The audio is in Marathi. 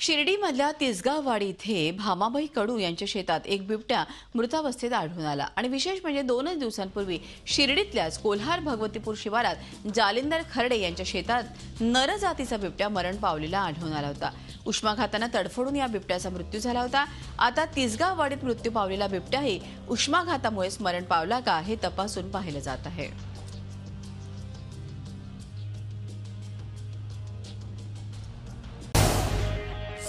शिर्डीमधल्या तिसगाववाडी इथे भामाबाई कडू यांच्या शेतात एक बिबट्या मृतावस्थेत आढळून आला. आणि विशेष म्हणजे दोनच दिवसांपूर्वी शिर्डीतल्याच कोल्हार भगवतीपूर शिवारात जालिंदर खर्डे यांच्या शेतात नर जातीचा बिबट्या मरण पावलेला आढळून आला होता. उष्माघातानं तडफडून या बिबट्याचा मृत्यू झाला होता. आता तिसगाववाडीत मृत्यू पावलेला बिबट्याही उष्माघातामुळेच मरण पावला का हे तपासून पाहिलं जात आहे.